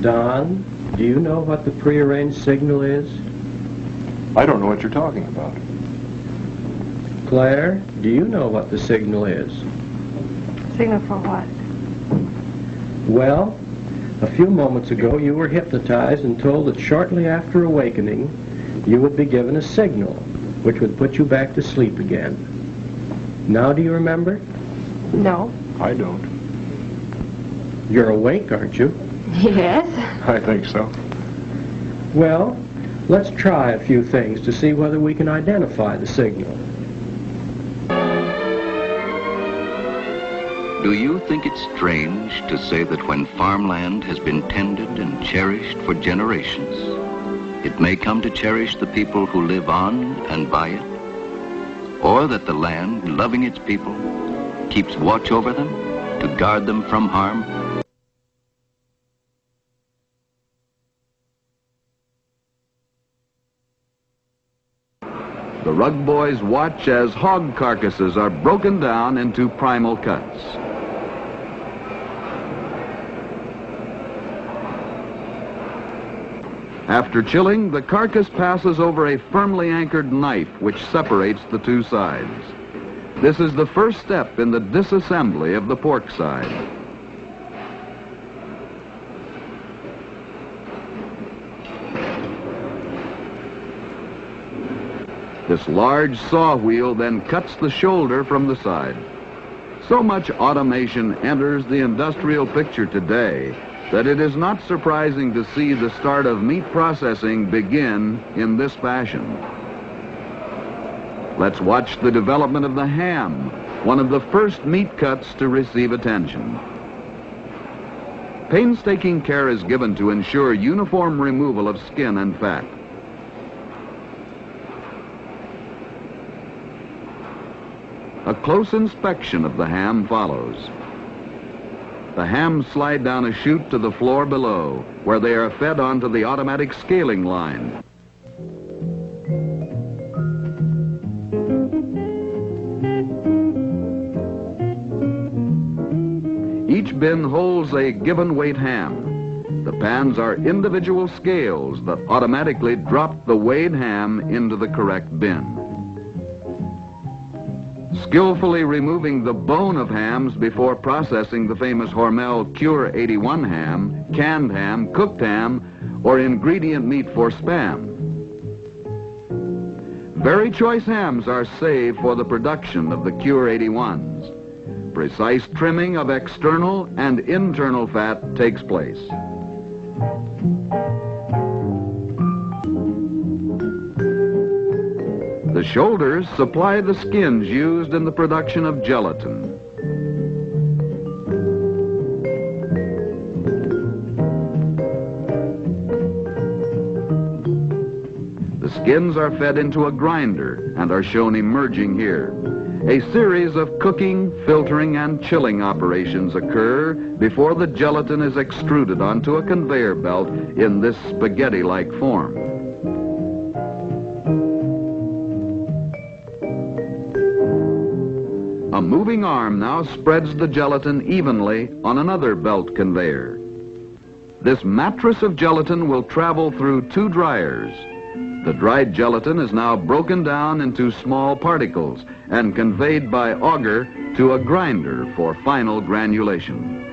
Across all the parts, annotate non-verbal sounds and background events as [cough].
Don, do you know what the prearranged signal is? I don't know what you're talking about. Claire, do you know what the signal is? Signal for what? Well, a few moments ago you were hypnotized and told that shortly after awakening you would be given a signal which would put you back to sleep again. Now do you remember? No. I don't. You're awake, aren't you? Yes. I think so. Well, let's try a few things to see whether we can identify the signal. Do you think it's strange to say that when farmland has been tended and cherished for generations, it may come to cherish the people who live on and by it? Or that the land, loving its people, keeps watch over them to guard them from harm? Rug Boys watch as hog carcasses are broken down into primal cuts. After chilling, the carcass passes over a firmly anchored knife which separates the two sides. This is the first step in the disassembly of the pork side. This large saw wheel then cuts the shoulder from the side. So much automation enters the industrial picture today that it is not surprising to see the start of meat processing begin in this fashion. Let's watch the development of the ham, one of the first meat cuts to receive attention. Painstaking care is given to ensure uniform removal of skin and fat. A close inspection of the ham follows. The hams slide down a chute to the floor below, where they are fed onto the automatic scaling line. Each bin holds a given weight ham. The pans are individual scales that automatically drop the weighed ham into the correct bin. Skillfully removing the bone of hams before processing the famous Hormel Cure 81 ham, canned ham, cooked ham, or ingredient meat for spam. Very choice hams are saved for the production of the Cure 81s. Precise trimming of external and internal fat takes place. The shoulders supply the skins used in the production of gelatin. The skins are fed into a grinder and are shown emerging here. A series of cooking, filtering, and chilling operations occur before the gelatin is extruded onto a conveyor belt in this spaghetti-like form. A moving arm now spreads the gelatin evenly on another belt conveyor. This mattress of gelatin will travel through two dryers. The dried gelatin is now broken down into small particles and conveyed by auger to a grinder for final granulation.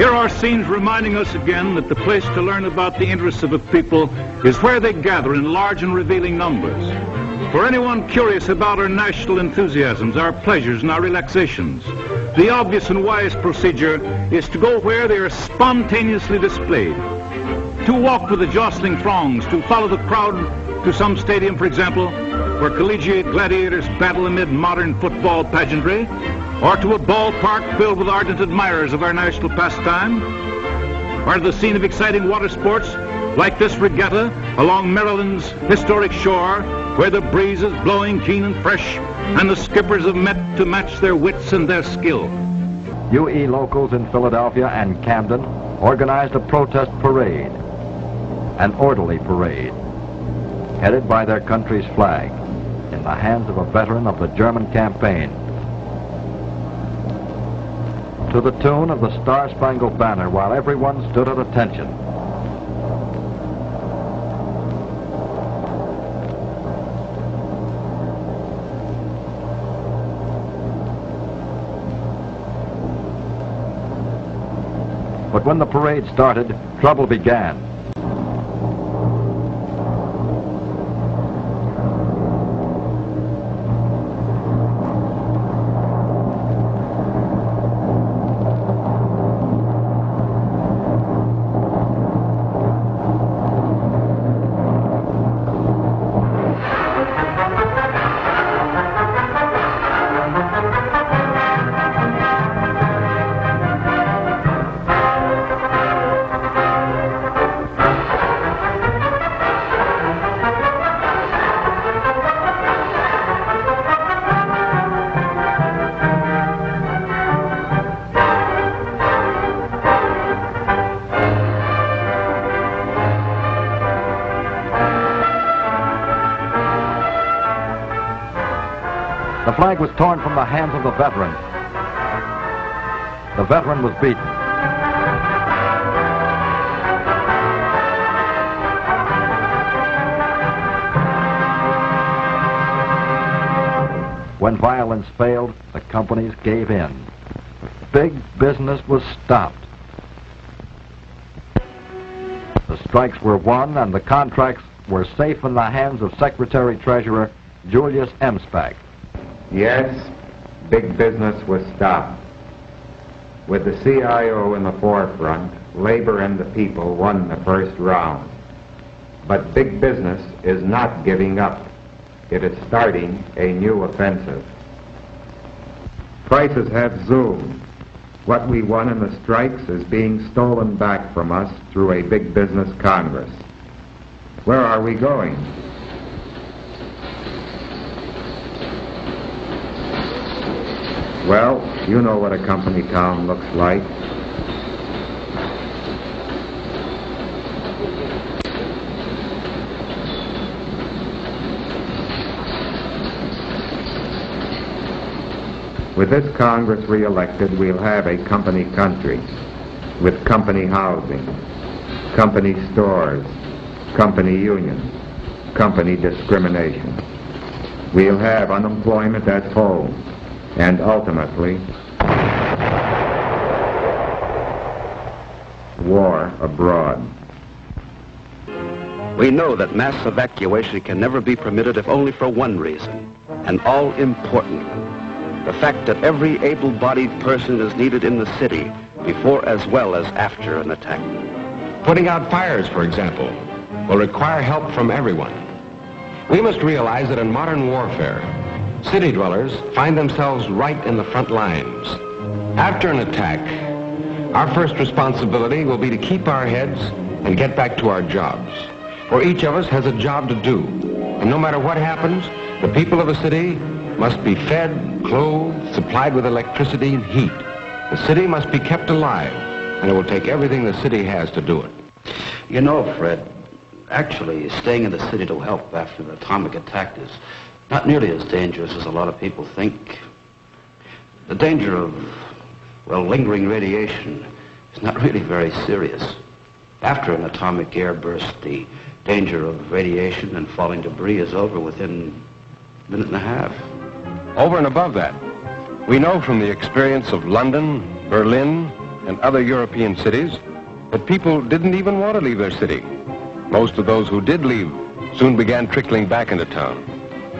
Here are scenes reminding us again that the place to learn about the interests of a people is where they gather in large and revealing numbers. For anyone curious about our national enthusiasms, our pleasures, and our relaxations, the obvious and wise procedure is to go where they are spontaneously displayed. To walk with the jostling throngs, to follow the crowd to some stadium, for example, where collegiate gladiators battle amid modern football pageantry, or to a ballpark filled with ardent admirers of our national pastime, or to the scene of exciting water sports like this regatta along Maryland's historic shore, where the breeze is blowing keen and fresh, and the skippers have met to match their wits and their skill. UE locals in Philadelphia and Camden organized a protest parade, an orderly parade, headed by their country's flag, in the hands of a veteran of the German campaign, to the tune of the Star Spangled Banner while everyone stood at attention. But when the parade started, trouble began. Flag was torn from the hands of the veteran. The veteran was beaten. When violence failed, the companies gave in. Big business was stopped. The strikes were won and the contracts were safe in the hands of Secretary Treasurer Julius Emspak. Yes, big business was stopped. With the CIO in the forefront, labor and the people won the first round. But big business is not giving up. It is starting a new offensive. Prices have zoomed. What we won in the strikes is being stolen back from us through a big business Congress. Where are we going? Well, you know what a company town looks like. With this Congress reelected, we'll have a company country with company housing, company stores, company unions, company discrimination. We'll have unemployment at home, and ultimately, war abroad. We know that mass evacuation can never be permitted if only for one reason, an all-important one. The fact that every able-bodied person is needed in the city before as well as after an attack. Putting out fires, for example, will require help from everyone. We must realize that in modern warfare, city dwellers find themselves right in the front lines. After an attack, our first responsibility will be to keep our heads and get back to our jobs. For each of us has a job to do. And no matter what happens, the people of a city must be fed, clothed, supplied with electricity and heat. The city must be kept alive, and it will take everything the city has to do it. You know, Fred, actually staying in the city to help after an atomic attack is not nearly as dangerous as a lot of people think. The danger of, well, lingering radiation is not really very serious. After an atomic airburst, the danger of radiation and falling debris is over within a minute and a half. Over and above that, we know from the experience of London, Berlin, and other European cities that people didn't even want to leave their city. Most of those who did leave soon began trickling back into town.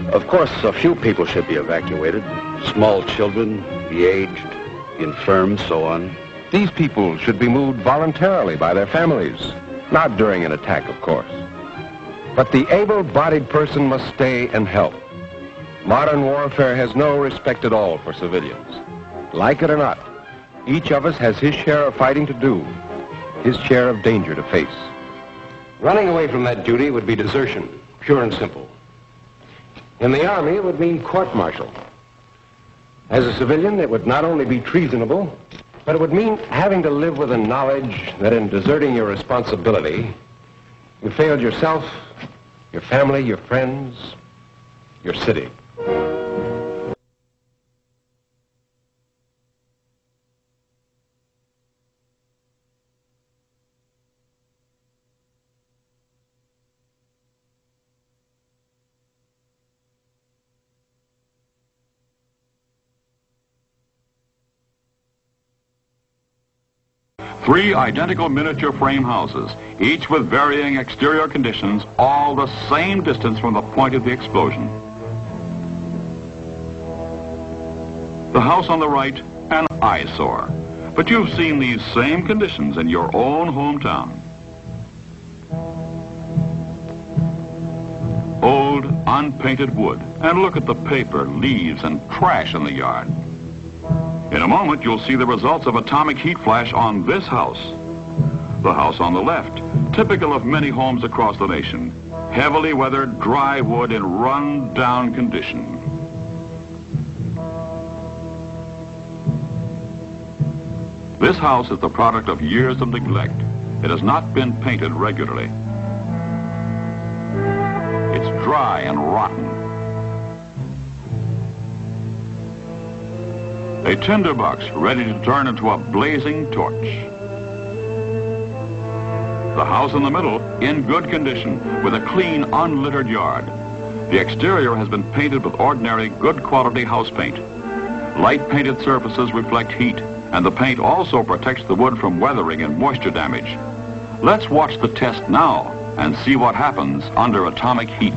Of course, a few people should be evacuated. Small children, the aged, the infirm, so on. These people should be moved voluntarily by their families, not during an attack, of course. But the able-bodied person must stay and help. Modern warfare has no respect at all for civilians. Like it or not, each of us has his share of fighting to do, his share of danger to face. Running away from that duty would be desertion, pure and simple. In the Army, it would mean court-martial. As a civilian, it would not only be treasonable, but it would mean having to live with the knowledge that in deserting your responsibility, you failed yourself, your family, your friends, your city. Three identical miniature frame houses, each with varying exterior conditions, all the same distance from the point of the explosion. The house on the right, an eyesore. But you've seen these same conditions in your own hometown. Old, unpainted wood. And look at the paper, leaves, and trash in the yard. In a moment, you'll see the results of atomic heat flash on this house. The house on the left, typical of many homes across the nation. Heavily weathered, dry wood in run-down condition. This house is the product of years of neglect. It has not been painted regularly. It's dry and rotten. A tinderbox ready to turn into a blazing torch. The house in the middle, in good condition, with a clean, unlittered yard. The exterior has been painted with ordinary, good quality house paint. Light painted surfaces reflect heat, and the paint also protects the wood from weathering and moisture damage. Let's watch the test now and see what happens under atomic heat.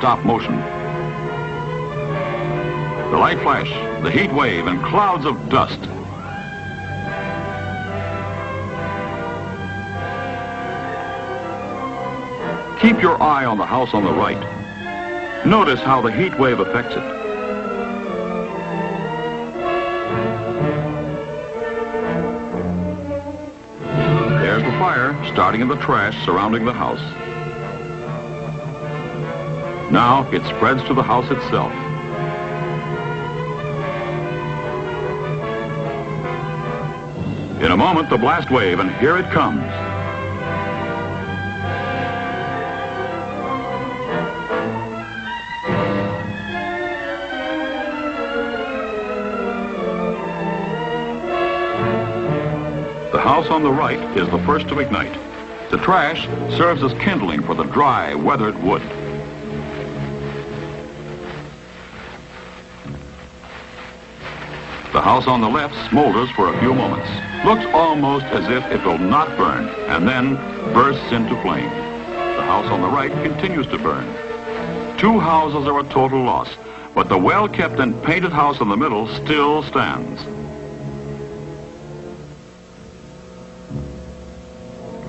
Stop motion. The light flash, the heat wave, and clouds of dust. Keep your eye on the house on the right. Notice how the heat wave affects it. There's the fire starting in the trash surrounding the house. Now it spreads to the house itself. In a moment, the blast wave, and here it comes. The house on the right is the first to ignite. The trash serves as kindling for the dry, weathered wood. House on the left smolders for a few moments. Looks almost as if it will not burn, and then bursts into flame. The house on the right continues to burn. Two houses are a total loss, but the well-kept and painted house in the middle still stands.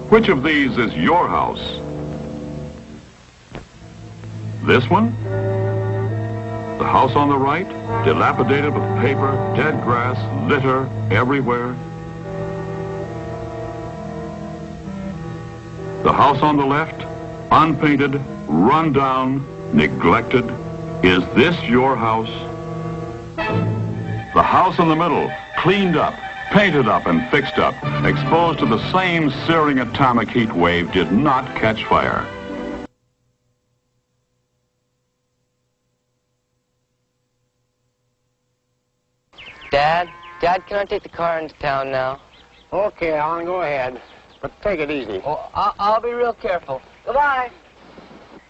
Which of these is your house? This one? The house on the right, dilapidated with paper, dead grass, litter everywhere. The house on the left, unpainted, run down, neglected. Is this your house? The house in the middle, cleaned up, painted up and fixed up, exposed to the same searing atomic heat wave, did not catch fire. Dad? Dad, can I take the car into town now? Okay, Alan, go ahead. But take it easy. Oh, I'll, I'll be real careful. Goodbye.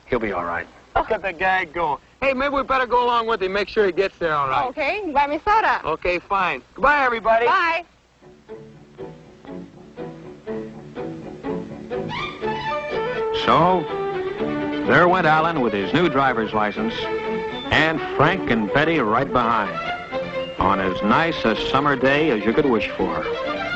He'll be all right. Look at the guy go. Hey, maybe we better go along with him, make sure he gets there all right. Okay, buy me soda. Okay, fine. Goodbye, everybody. Bye. So, there went Alan with his new driver's license, and Frank and Betty right behind, on as nice a summer day as you could wish for.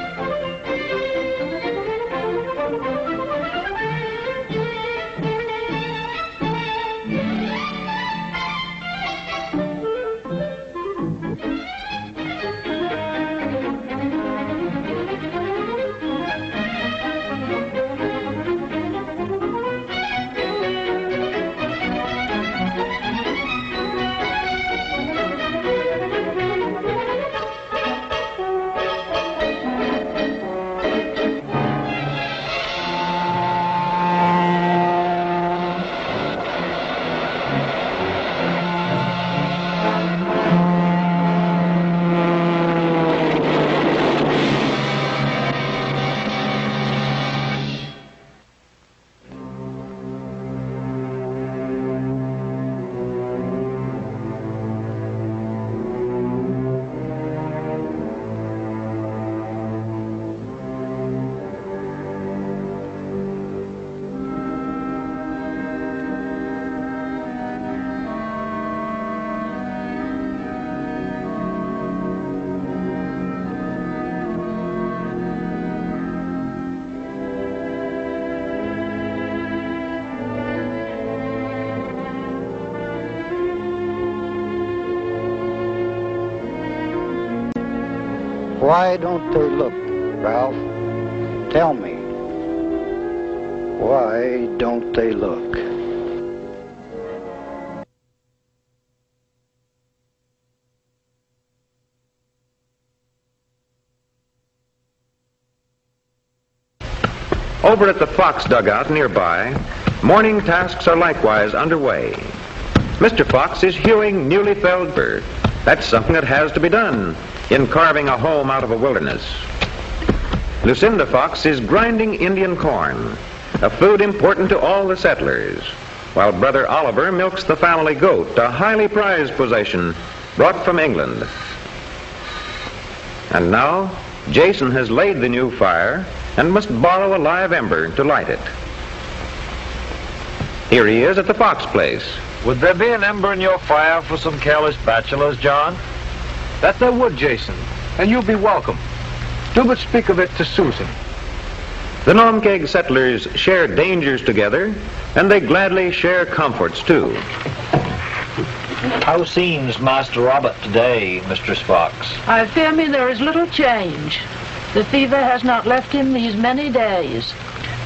Why don't they look, Ralph? Tell me. Why don't they look? Over at the Fox dugout nearby, morning tasks are likewise underway. Mr. Fox is hewing newly felled bird. That's something that has to be done in carving a home out of a wilderness. Lucinda Fox is grinding Indian corn, a food important to all the settlers, while Brother Oliver milks the family goat, a highly prized possession brought from England. And now, Jason has laid the new fire and must borrow a live ember to light it. Here he is at the Fox place. Would there be an ember in your fire for some careless bachelors, John? That there would, Jason, and you'll be welcome. Do but speak of it to Susan. The Naumkeag settlers share dangers together, and they gladly share comforts too. How seems Master Robert today, Mistress Fox? I fear me there is little change. The fever has not left him these many days.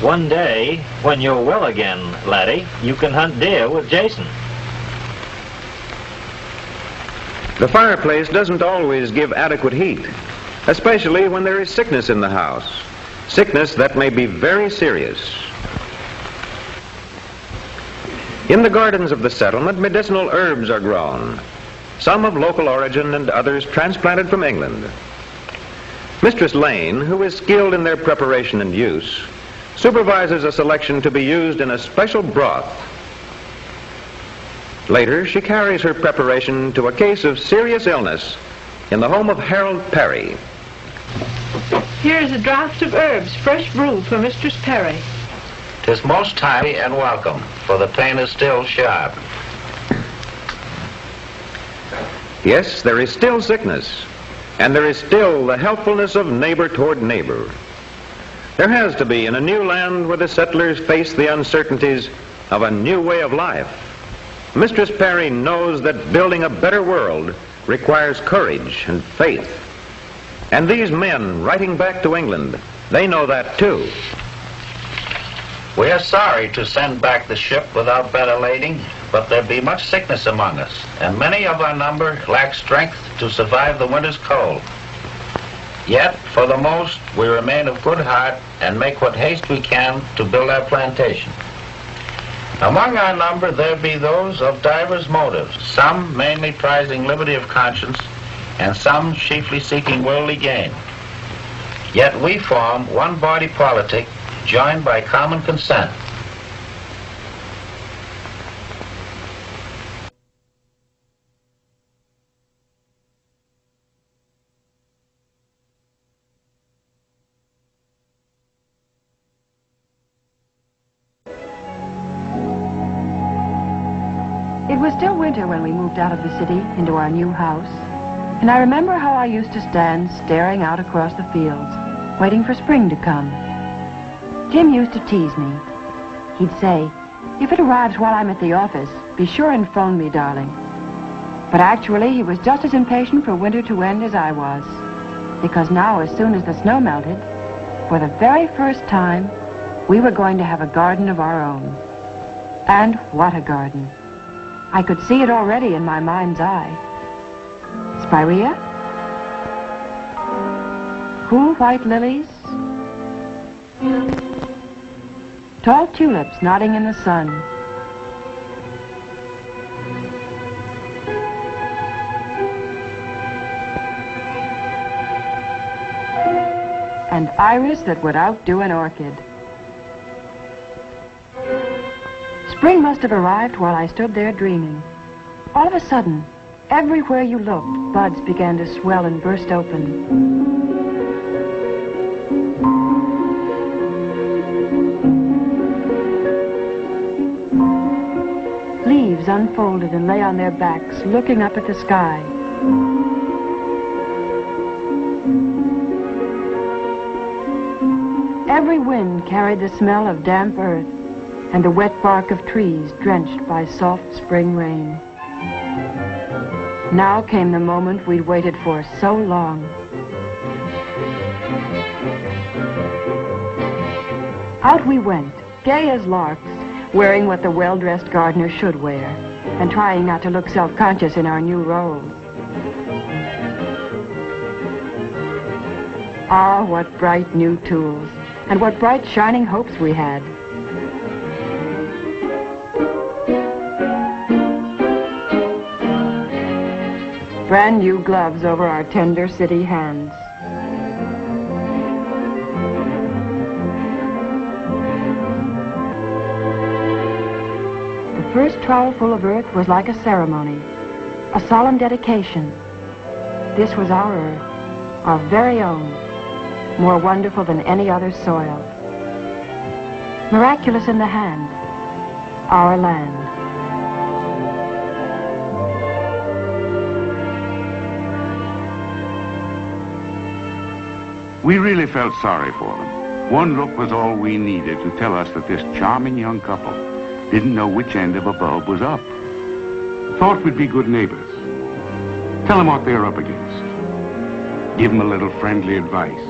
One day, when you're well again, laddie, you can hunt deer with Jason. The fireplace doesn't always give adequate heat, especially when there is sickness in the house. Sickness that may be very serious. In the gardens of the settlement, medicinal herbs are grown, some of local origin and others transplanted from England. Mistress Lane, who is skilled in their preparation and use, supervises a selection to be used in a special broth. Later, she carries her preparation to a case of serious illness in the home of Harold Perry. Here is a draught of herbs, fresh brewed for Mistress Perry. Tis most timely and welcome, for the pain is still sharp. Yes, there is still sickness, and there is still the helpfulness of neighbor toward neighbor. There has to be in a new land where the settlers face the uncertainties of a new way of life. Mistress Perry knows that building a better world requires courage and faith. And these men writing back to England, they know that too. We are sorry to send back the ship without better lading, but there be much sickness among us, and many of our number lack strength to survive the winter's cold. Yet, for the most, we remain of good heart and make what haste we can to build our plantation. Among our number there be those of divers motives, some mainly prizing liberty of conscience, and some chiefly seeking worldly gain. Yet we form one body politic joined by common consent. Winter when we moved out of the city into our new house. And I remember how I used to stand staring out across the fields, waiting for spring to come. Jim used to tease me. He'd say, if it arrives while I'm at the office, be sure and phone me, darling. But actually, he was just as impatient for winter to end as I was. Because now, as soon as the snow melted, for the very first time, we were going to have a garden of our own. And what a garden. I could see it already in my mind's eye. Spirea? Cool white lilies? Tall tulips nodding in the sun. And iris that would outdo an orchid. Spring must have arrived while I stood there dreaming. All of a sudden, everywhere you looked, buds began to swell and burst open. Leaves unfolded and lay on their backs, looking up at the sky. Every wind carried the smell of damp earth and the wet bark of trees drenched by soft spring rain. Now came the moment we'd waited for so long. Out we went, gay as larks, wearing what the well-dressed gardener should wear, and trying not to look self-conscious in our new roles. Ah, what bright new tools, and what bright shining hopes we had. Brand new gloves over our tender city hands. The first trowelful of earth was like a ceremony, a solemn dedication. This was our earth, our very own, more wonderful than any other soil. Miraculous in the hand, our land. We really felt sorry for them. One look was all we needed to tell us that this charming young couple didn't know which end of a bulb was up. Thought we'd be good neighbors. Tell them what they're up against. Give them a little friendly advice.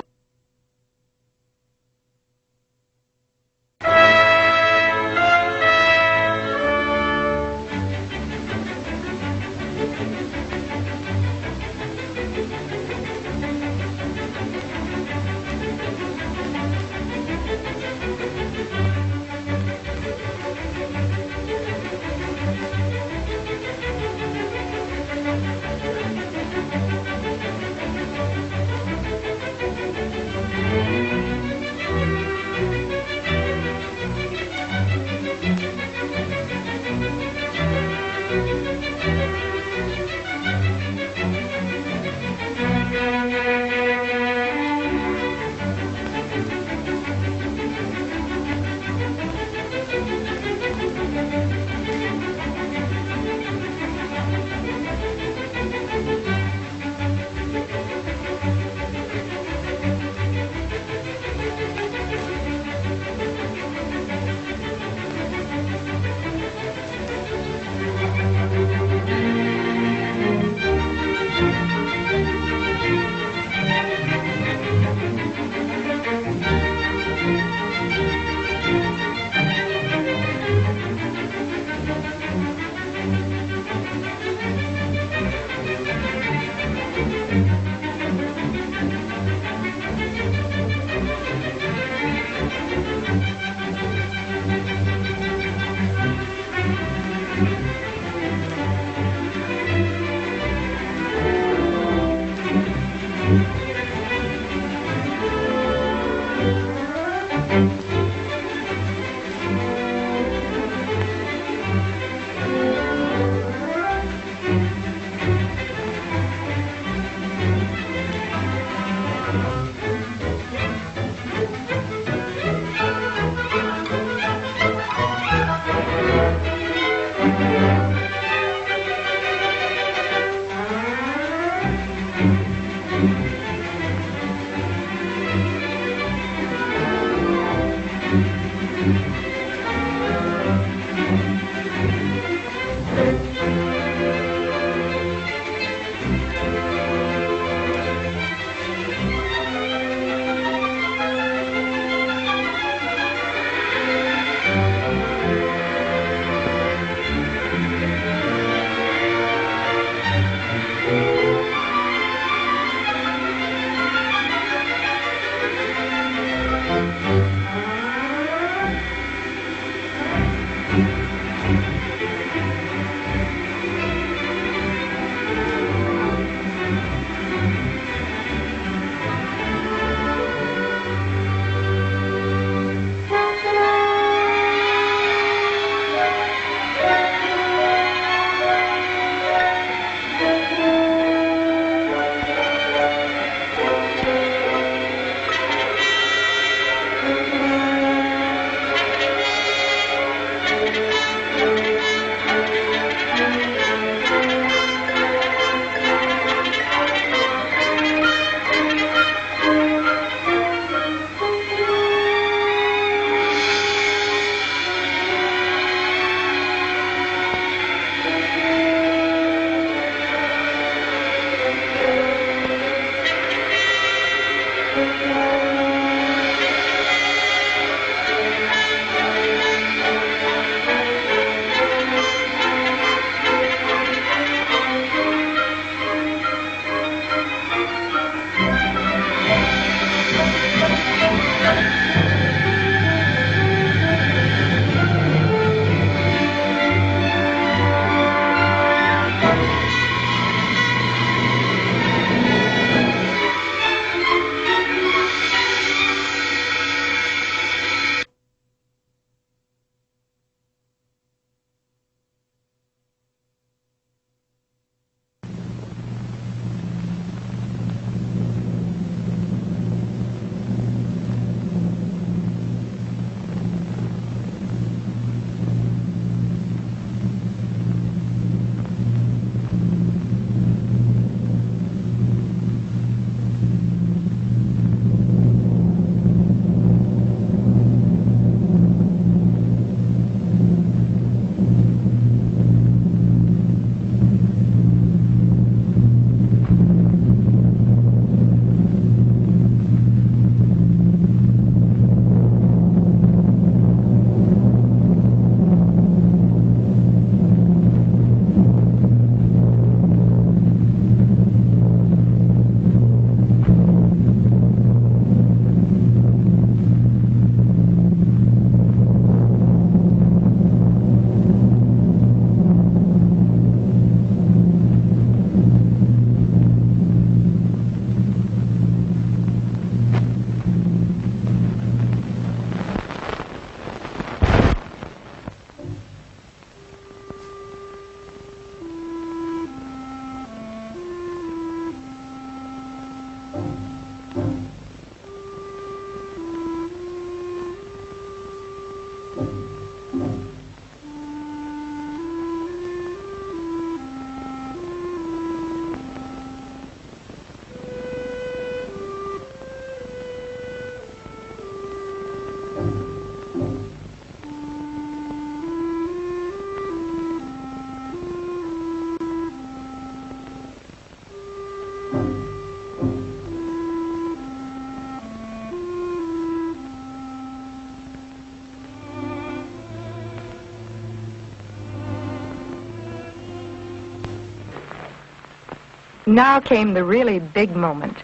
Now came the really big moment.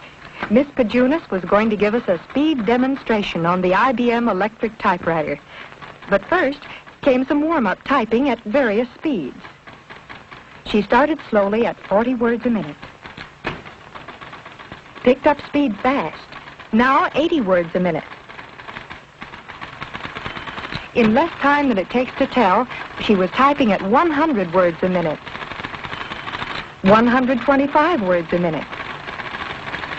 Miss Pajunas was going to give us a speed demonstration on the IBM electric typewriter. But first came some warm-up typing at various speeds. She started slowly at 40 words a minute. Picked up speed fast. Now 80 words a minute. In less time than it takes to tell, she was typing at 100 words a minute. 125 words a minute.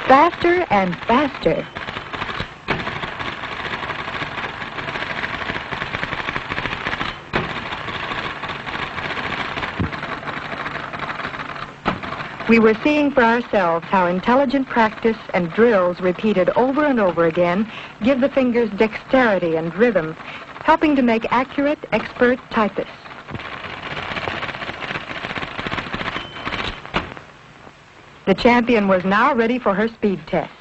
Faster and faster. We were seeing for ourselves how intelligent practice and drills repeated over and over again give the fingers dexterity and rhythm, helping to make accurate, expert typists. The champion was now ready for her speed test.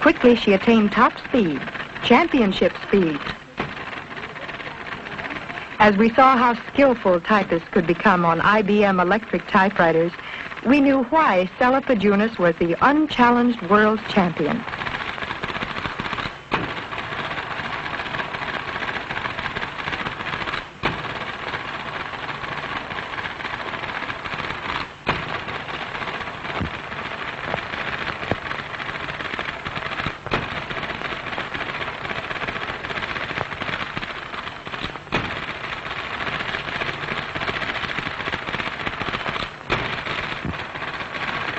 Quickly, she attained top speed, championship speed. As we saw how skillful typists could become on IBM electric typewriters, we knew why Stella Pajunas was the unchallenged world champion.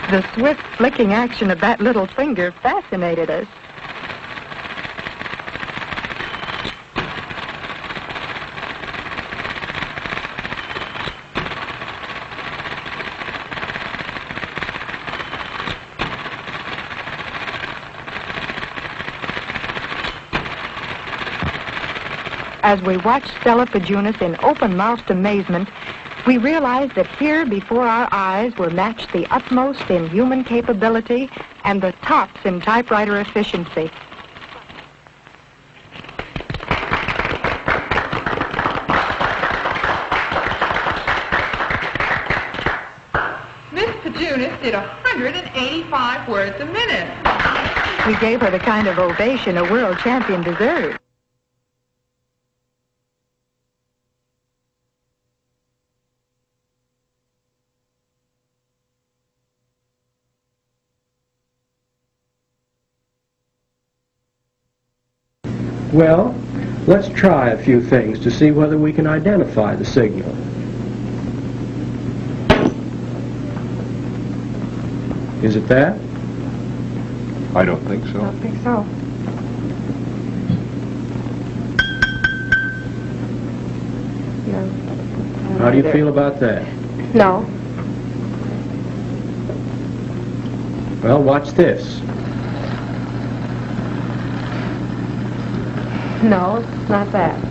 The swift flicking action of that little finger fascinated us. As we watched Stella Pajunas in open-mouthed amazement, we realized that here before our eyes were matched the utmost in human capability and the tops in typewriter efficiency. Miss Pajunas did 185 words a minute. We gave her the kind of ovation a world champion deserves. Well, let's try a few things to see whether we can identify the signal. Is it that? I don't think so. I don't think so. No. How do you feel about that? No. Well, watch this. No, it's not that.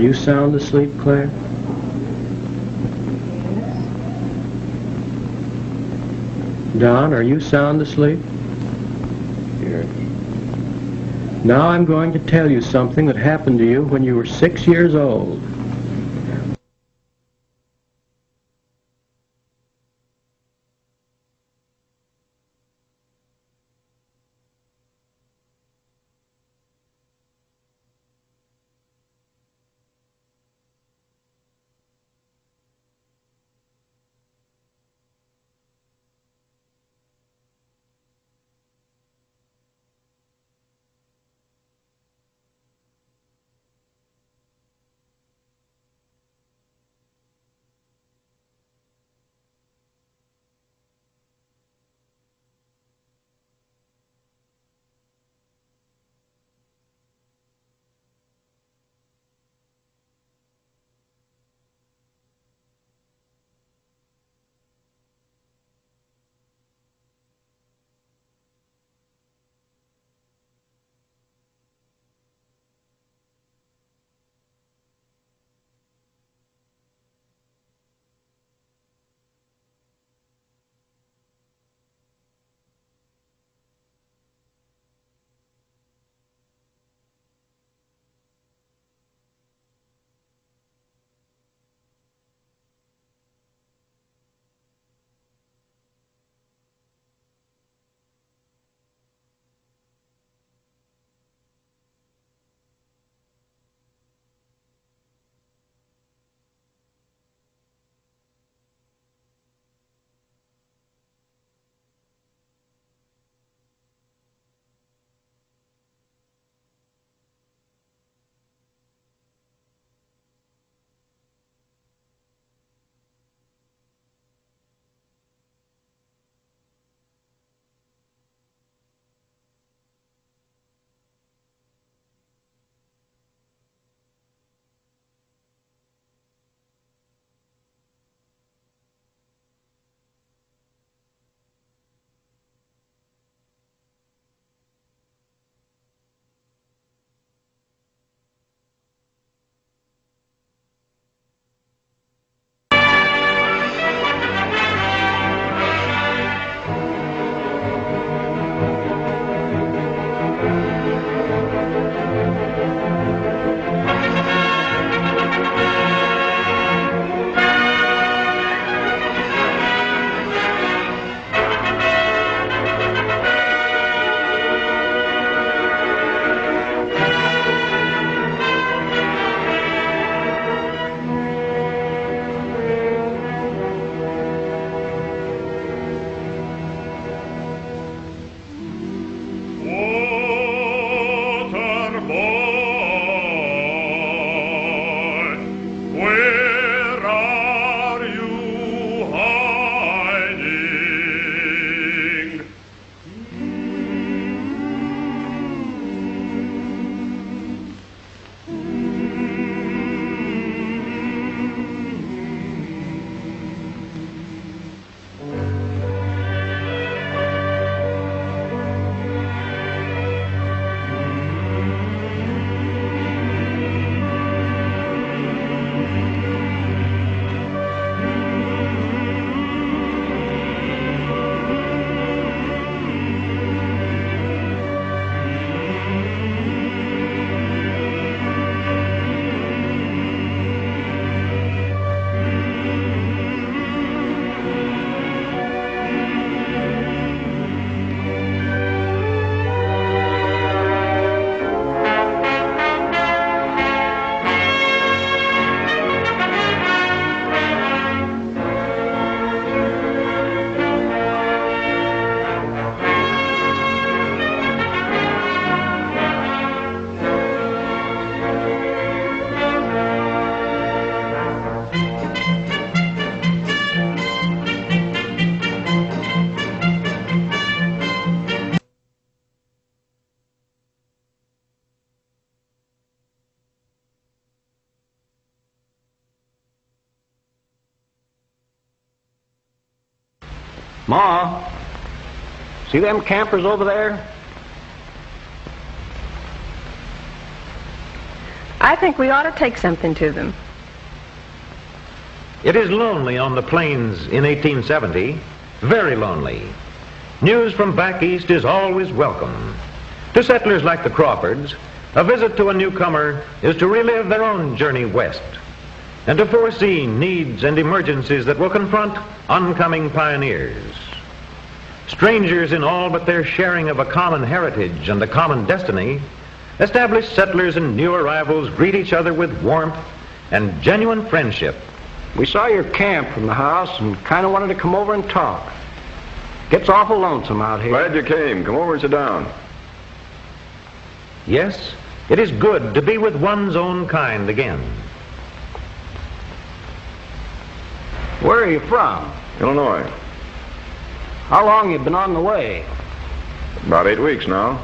You sound asleep, Claire? Don, are you sound asleep? Yes. Now I'm going to tell you something that happened to you when you were six years old. Ma, see them campers over there? I think we ought to take something to them. It is lonely on the plains in 1870, very lonely. News from back east is always welcome. To settlers like the Crawfords, a visit to a newcomer is to relive their own journey west and to foresee needs and emergencies that will confront oncoming pioneers. Strangers in all but their sharing of a common heritage and a common destiny, established settlers and new arrivals greet each other with warmth and genuine friendship. We saw your camp from the house and kind of wanted to come over and talk. Gets awful lonesome out here. Glad you came. Come over and sit down. Yes, it is good to be with one's own kind again. Where are you from? Illinois. How long you been on the way? About eight weeks now.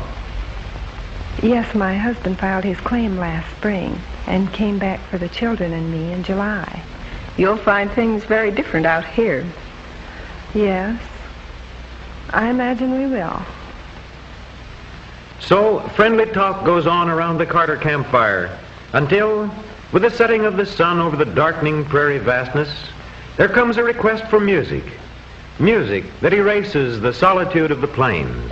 Yes, my husband filed his claim last spring and came back for the children and me in July. You'll find things very different out here. Yes, I imagine we will. So friendly talk goes on around the Carter campfire until, with the setting of the sun over the darkening prairie vastness, there comes a request for music. Music that erases the solitude of the plains.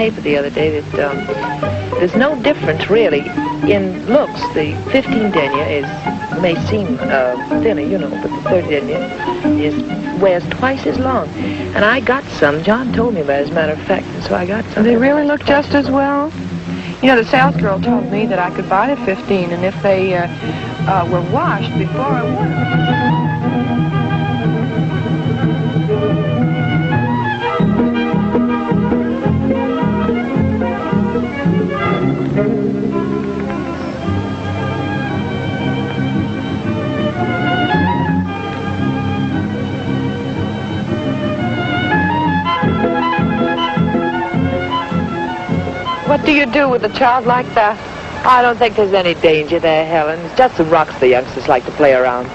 Paper the other day that um, there's no difference really in looks. The 15 denier is may seem uh, thinner, you know, but the 30 denier is wears twice as long. And I got some. John told me about, it, as a matter of fact, and so I got some. They really look just as well. You know, the sales girl told me that I could buy the 15, and if they uh, uh, were washed before I wore them. What do you do with a child like that? I don't think there's any danger there, Helen. It's just the rocks the youngsters like to play around.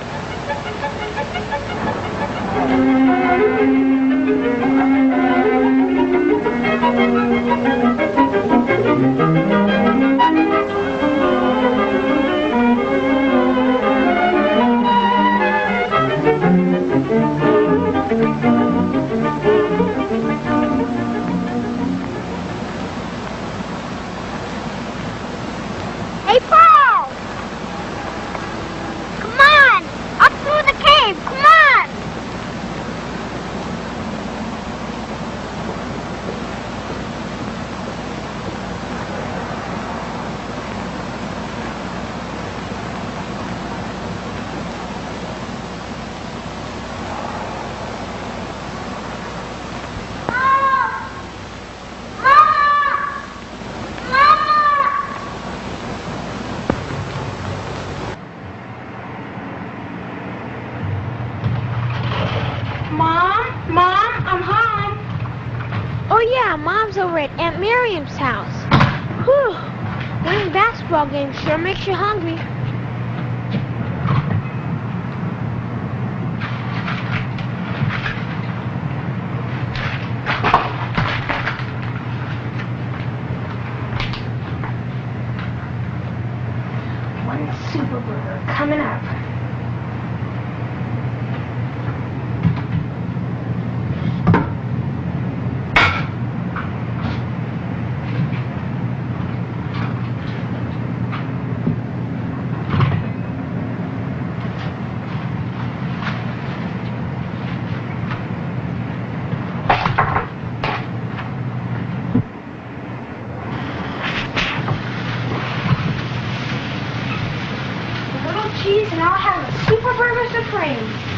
I'll have a super burger supreme.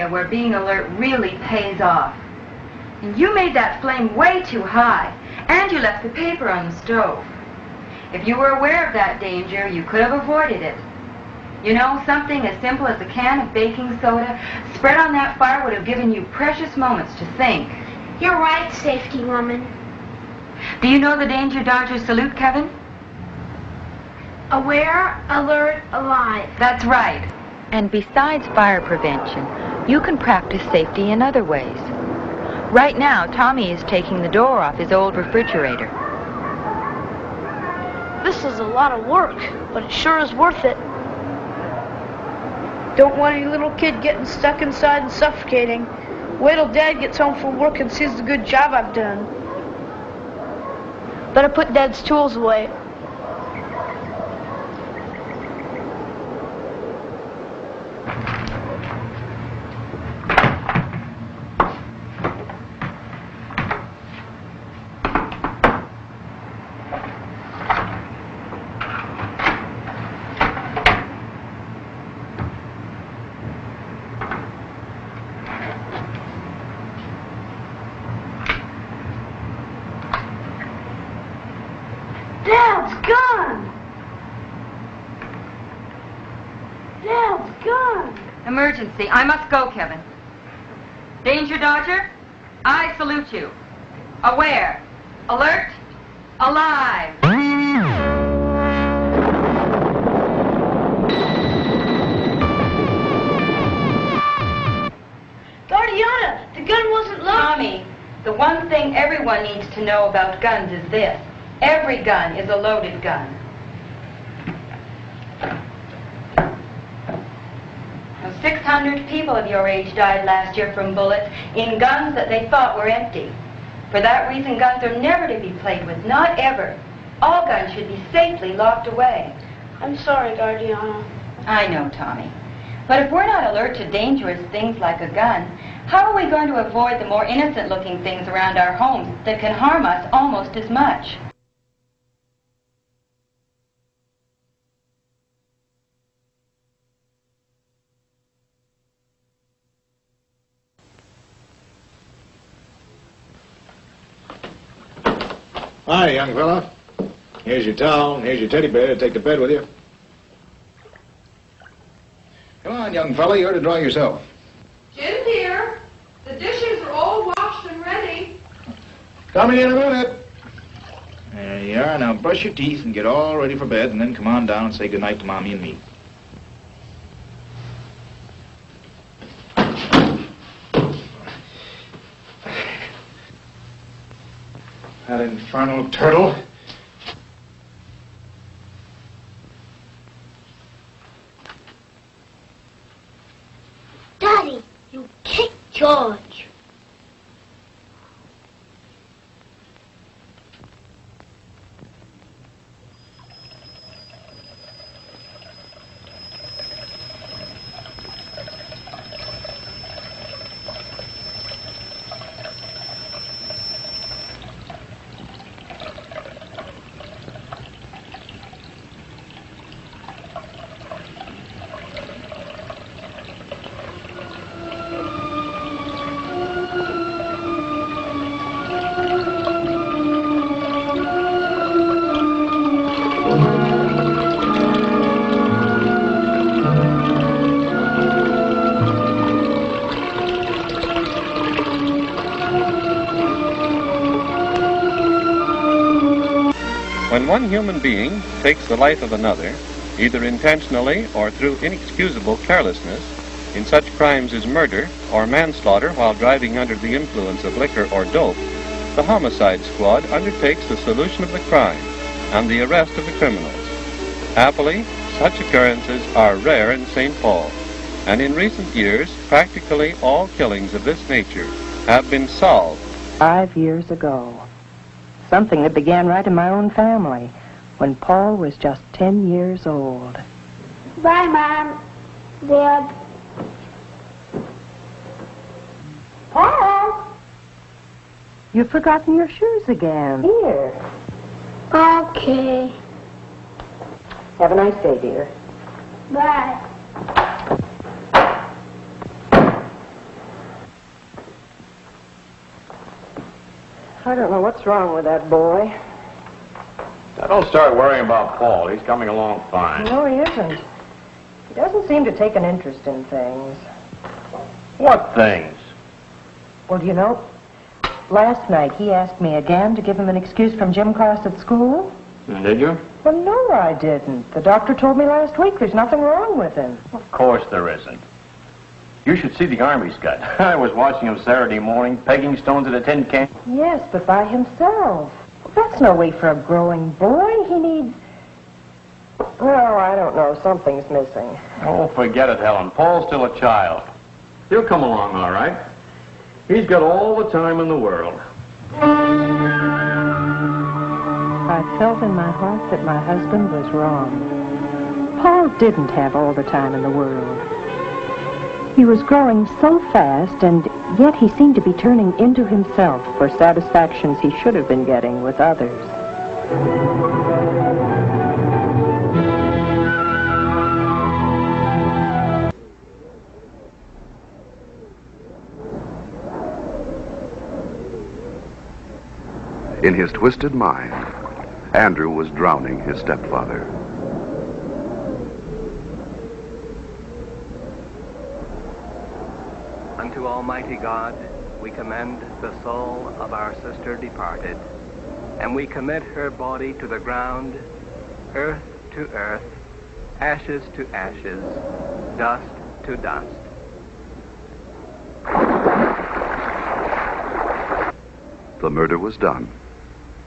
Area where being alert really pays off. And you made that flame way too high, and you left the paper on the stove. If you were aware of that danger, you could have avoided it. You know, something as simple as a can of baking soda spread on that fire would have given you precious moments to think. You're right, safety woman. Do you know the danger dodger salute, Kevin? Aware, alert, alive. That's right. And besides fire prevention, you can practice safety in other ways. Right now, Tommy is taking the door off his old refrigerator. This is a lot of work, but it sure is worth it. Don't want any little kid getting stuck inside and suffocating. Wait till Dad gets home from work and sees the good job I've done. Better put Dad's tools away. Dad's gun! Dad's gun! I must go, Kevin. Danger Dodger, I salute you. Aware. Alert. Alive. Guardiana, the gun wasn't loaded. Tommy, the one thing everyone needs to know about guns is this. Every gun is a loaded gun. 600 people of your age died last year from bullets in guns that they thought were empty. For that reason, guns are never to be played with, not ever. All guns should be safely locked away. I'm sorry, Guardiana. I know, Tommy. But if we're not alert to dangerous things like a gun, how are we going to avoid the more innocent-looking things around our homes that can harm us almost as much? Hi, young fella. Here's your towel. Here's your teddy bear to take to bed with you. Come on, young fella. You're to dry yourself. Jim, dear, the dishes are all washed and ready. Coming in a minute. There you are. Now brush your teeth and get all ready for bed, and then come on down and say goodnight to Mommy and me. That infernal turtle. Daddy, you kicked George. When one human being takes the life of another, either intentionally or through inexcusable carelessness, in such crimes as murder or manslaughter while driving under the influence of liquor or dope, the homicide squad undertakes the solution of the crime and the arrest of the criminals. Happily, such occurrences are rare in St. Paul, and in recent years, practically all killings of this nature have been solved. Five years ago. Something that began right in my own family when Paul was just 10 years old. Bye, Mom. Dad. Paul. You've forgotten your shoes again. Here. Okay. Have a nice day, dear. Bye. I don't know what's wrong with that boy. Now, don't start worrying about Paul. He's coming along fine. No, he isn't. He doesn't seem to take an interest in things. What things? Well, you know, last night he asked me again to give him an excuse from gym class at school. Did you? Well, no, I didn't. The doctor told me last week there's nothing wrong with him. Of course there isn't. You should see the army's [laughs] got. I was watching him Saturday morning, pegging stones at a tin can. Yes, but by himself. That's no way for a growing boy. He needs... Well, I don't know. Something's missing. Oh, forget it, Helen. Paul's still a child. He'll come along all right. He's got all the time in the world. I felt in my heart that my husband was wrong. Paul didn't have all the time in the world. He was growing so fast, and yet he seemed to be turning into himself for satisfactions he should have been getting with others. In his twisted mind, Andrew was drowning his stepfather. Almighty God we commend the soul of our sister departed, and we commit her body to the ground, earth to earth, ashes to ashes, dust to dust. The murder was done,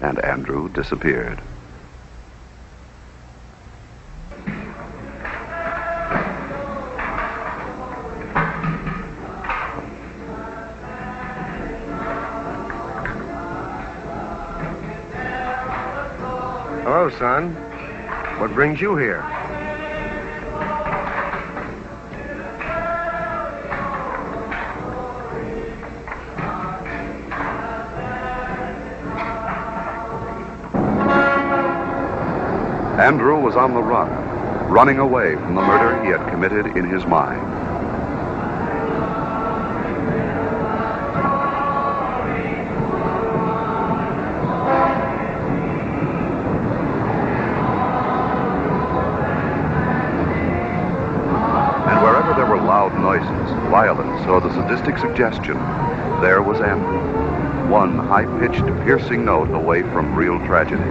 and Andrew disappeared. Son. What brings you here? Andrew was on the run, running away from the murder he had committed in his mind. saw the sadistic suggestion. There was Andrew, one high-pitched, piercing note away from real tragedy.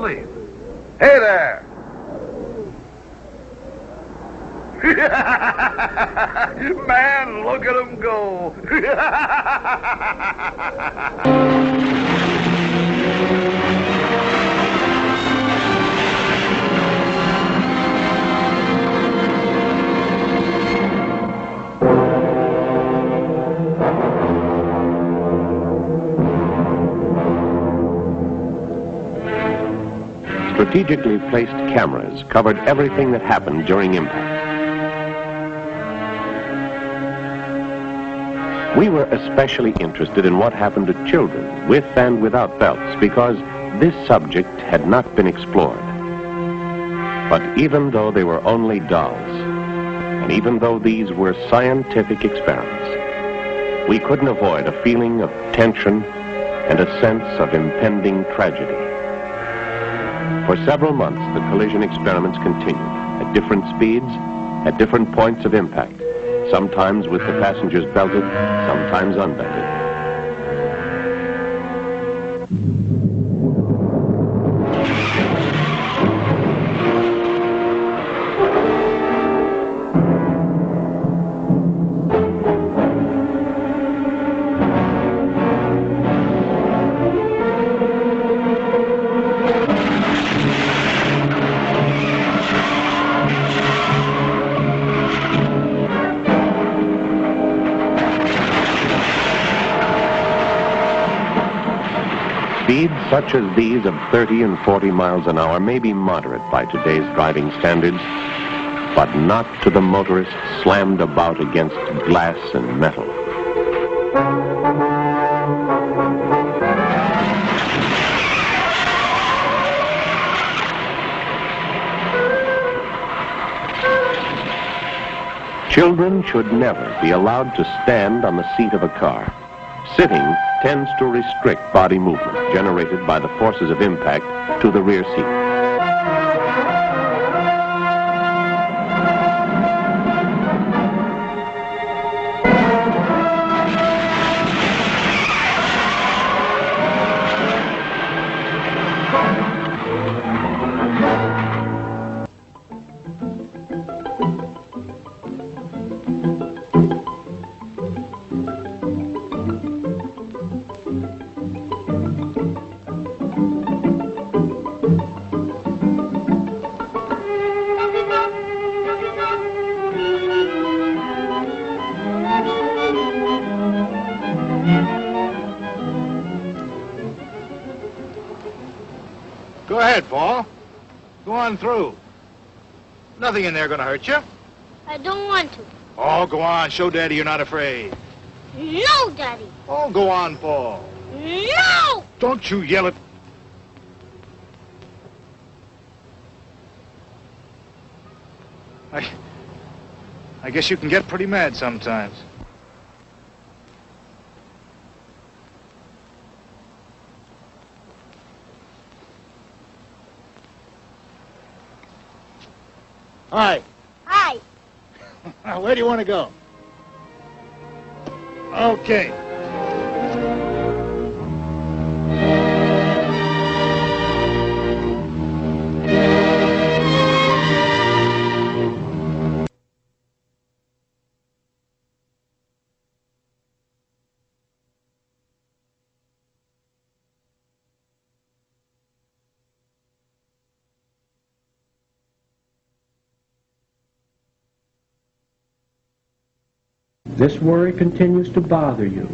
Sound covered everything that happened during impact. We were especially interested in what happened to children with and without belts because this subject had not been explored. But even though they were only dolls, and even though these were scientific experiments, we couldn't avoid a feeling of tension and a sense of impending tragedy. For several months, the collision experiments continued at different speeds, at different points of impact, sometimes with the passengers belted, sometimes unbelted. Such as these of 30 and 40 miles an hour may be moderate by today's driving standards, but not to the motorist slammed about against glass and metal. Children should never be allowed to stand on the seat of a car. Sitting tends to restrict body movement generated by the forces of impact to the rear seat. On through. Nothing in there gonna hurt you. I don't want to. Oh, go on. Show Daddy you're not afraid. No, Daddy. Oh, go on, Paul. No! Don't you yell at... I... I guess you can get pretty mad sometimes. Hi. Hi. Want to go? Okay. This worry continues to bother you,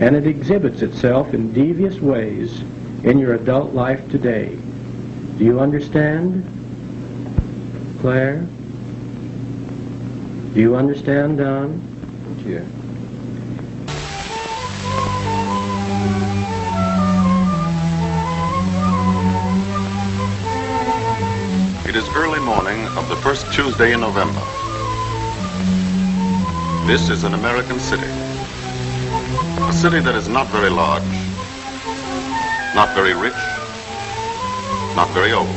and it exhibits itself in devious ways in your adult life today. Do you understand? Claire? Do you understand, Don? Yeah. It is early morning of the first Tuesday in November. This is an American city. A city that is not very large, not very rich, not very old.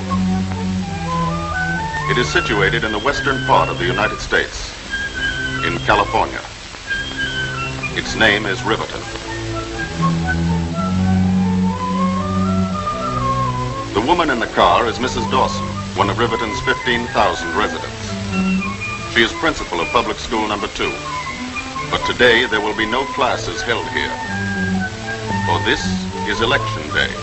It is situated in the western part of the United States, in California. Its name is Riverton. The woman in the car is Mrs. Dawson, one of Riverton's 15,000 residents. She is principal of public school number two. But today there will be no classes held here. For this is election day.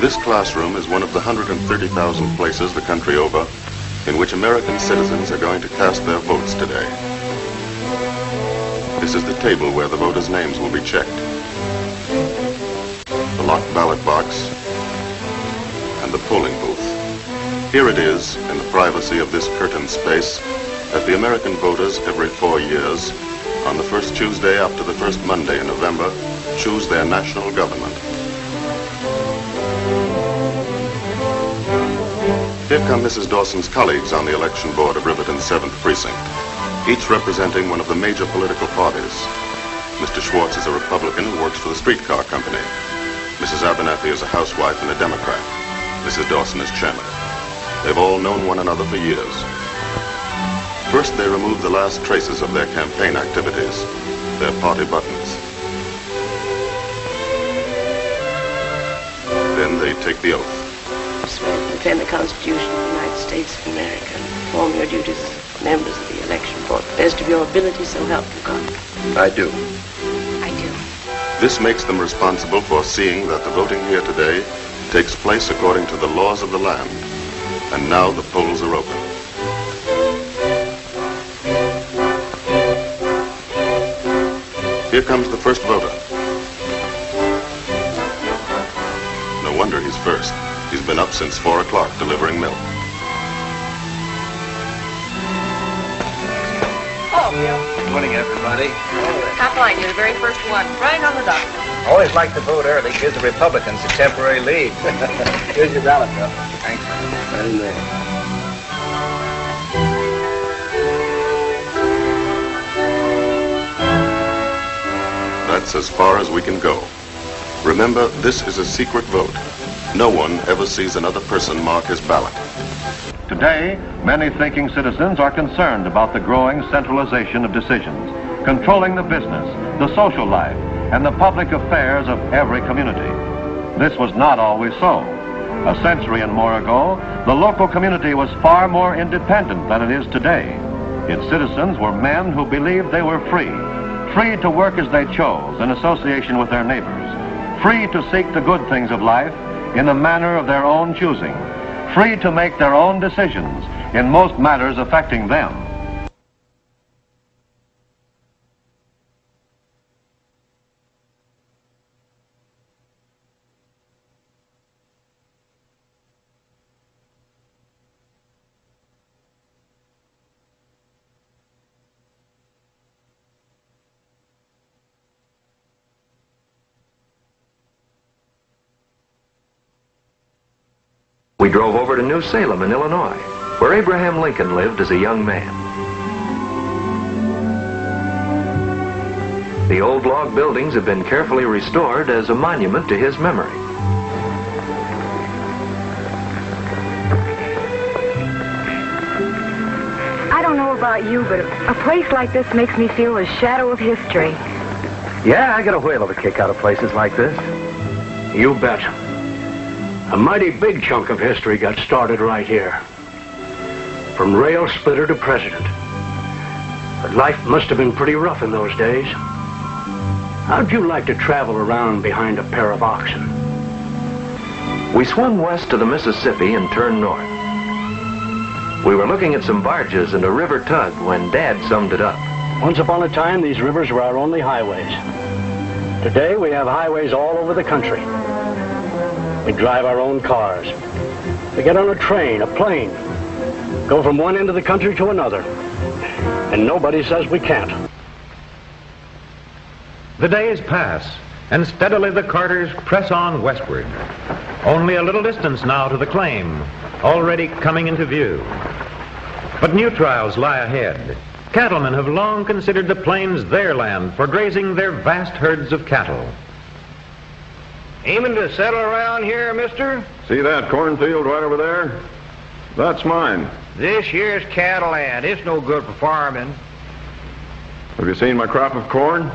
This classroom is one of the 130,000 places the country over in which American citizens are going to cast their votes today. This is the table where the voters' names will be checked. The locked ballot box and the polling booth. Here it is, in the privacy of this curtained space, that the American voters every four years, on the first Tuesday after the first Monday in November, choose their national government. Here come Mrs. Dawson's colleagues on the election board of Riverton's 7th Precinct, each representing one of the major political parties. Mr. Schwartz is a Republican who works for the streetcar company. Mrs. Abernathy is a housewife and a Democrat. Mrs. Dawson is chairman. They've all known one another for years. First, they remove the last traces of their campaign activities, their party buttons. Then they take the oath. I swear to defend the Constitution of the United States of America and perform your duties members of the election board the best of your ability, so help you God. I do. I do. This makes them responsible for seeing that the voting here today takes place according to the laws of the land. And now the polls are open. Here comes the first voter. No wonder he's first. He's been up since 4 o'clock delivering milk. Bill. Morning, everybody. Top line, you're the very first one. Right on the dot. Always like to vote early. Gives the Republicans a temporary lead. [laughs] Here's your ballot, Bill. Thanks. Right in there. That's as far as we can go. Remember, this is a secret vote. No one ever sees another person mark his ballot. Today, many thinking citizens are concerned about the growing centralization of decisions, controlling the business, the social life, and the public affairs of every community. This was not always so. A century and more ago, the local community was far more independent than it is today. Its citizens were men who believed they were free, free to work as they chose in association with their neighbors, free to seek the good things of life in the manner of their own choosing, free to make their own decisions in most matters affecting them. Drove over to New Salem in Illinois, where Abraham Lincoln lived as a young man. The old log buildings have been carefully restored as a monument to his memory. I don't know about you, but a place like this makes me feel a shadow of history. Yeah, I get a whale of a kick out of places like this. You bet. A mighty big chunk of history got started right here. From rail splitter to president. But life must have been pretty rough in those days. How'd you like to travel around behind a pair of oxen? We swung west to the Mississippi and turned north. We were looking at some barges and a river tug when Dad summed it up. Once upon a time, these rivers were our only highways. Today, we have highways all over the country. We drive our own cars. We get on a train, a plane, go from one end of the country to another. And nobody says we can't. The days pass, and steadily the Carters press on westward. Only a little distance now to the claim, already coming into view. But new trials lie ahead. Cattlemen have long considered the plains their land for grazing their vast herds of cattle. Aiming to settle around here, mister? See that cornfield right over there? That's mine. This year's cattle land. It's no good for farming. Have you seen my crop of corn?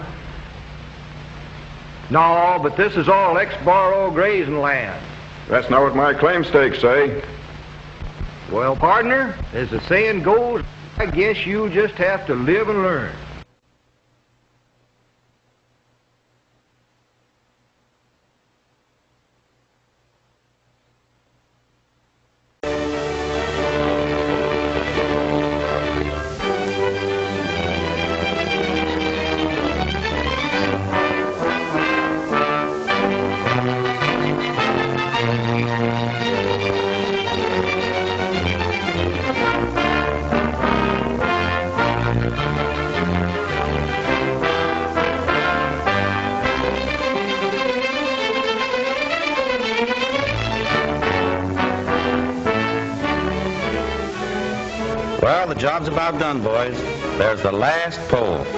No, but this is all ex-borrow grazing land. That's not what my claim stakes say. Well, partner, as the saying goes, I guess you just have to live and learn. Done, boys. There's the last pole.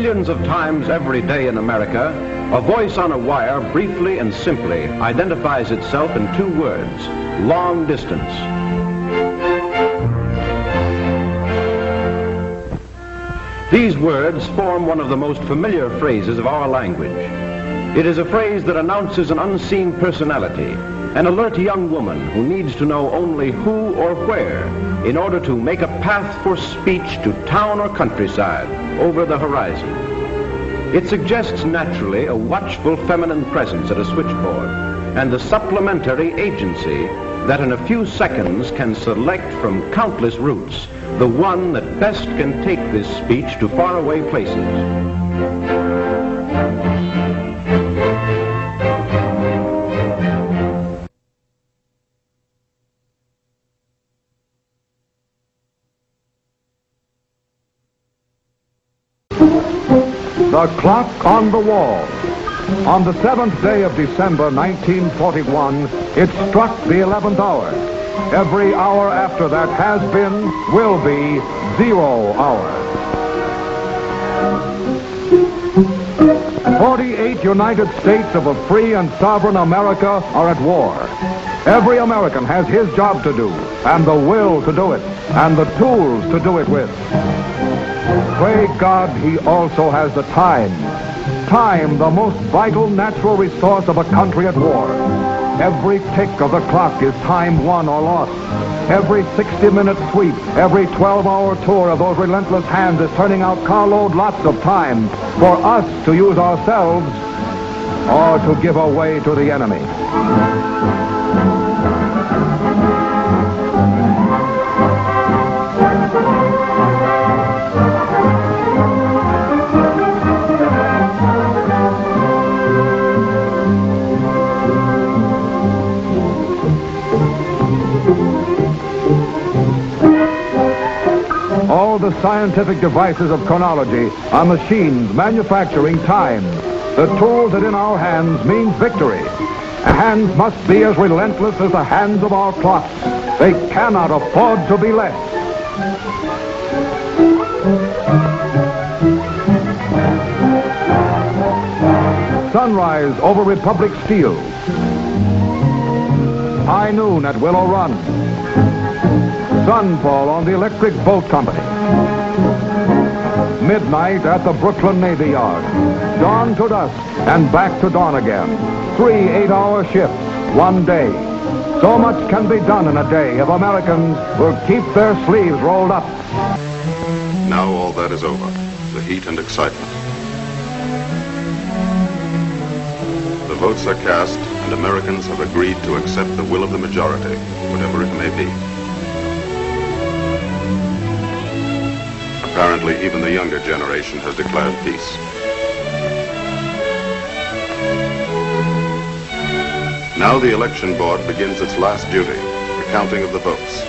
Millions of times every day in America, a voice on a wire briefly and simply identifies itself in two words, long distance. These words form one of the most familiar phrases of our language. It is a phrase that announces an unseen personality, an alert young woman who needs to know only who or where in order to make a path for speech to town or countryside over the horizon. It suggests naturally a watchful feminine presence at a switchboard and the supplementary agency that in a few seconds can select from countless routes the one that best can take this speech to faraway places. The clock on the wall. On the seventh day of December 1941, it struck the 11th hour. Every hour after that has been, will be, zero hour. 48 United States of a free and sovereign America are at war. Every American has his job to do, and the will to do it, and the tools to do it with. Pray God he also has the time. Time, the most vital natural resource of a country at war. Every tick of the clock is time won or lost. Every 60-minute sweep, every 12-hour tour of those relentless hands is turning out carload lots of time for us to use ourselves or to give away to the enemy. scientific devices of chronology are machines manufacturing time. The tools that in our hands means victory. The hands must be as relentless as the hands of our clocks. They cannot afford to be less. Sunrise over Republic Steel. High noon at Willow Run. Sunfall on the Electric Boat Company. Midnight at the Brooklyn Navy Yard. Dawn to dusk and back to dawn again. Three eight-hour shifts, one day. So much can be done in a day if Americans will keep their sleeves rolled up. Now all that is over. The heat and excitement. The votes are cast, and Americans have agreed to accept the will of the majority, whatever it may be. Apparently, even the younger generation has declared peace. Now the election board begins its last duty, the counting of the votes.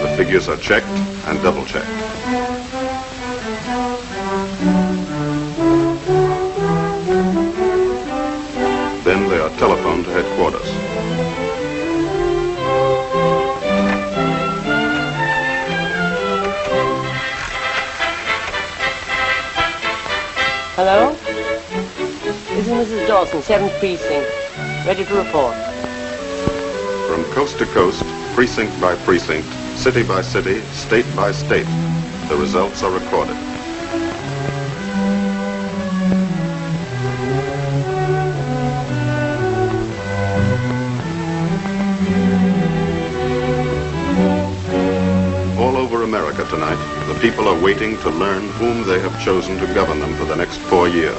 The figures are checked and double-checked. Then they are telephoned to headquarters. Hello? This is Mrs. Dawson, 7th Precinct. Ready to report. From coast to coast, precinct by precinct, city by city, state by state, the results are recorded. All over America tonight, the people are waiting to learn whom they have chosen to govern them for the next four years.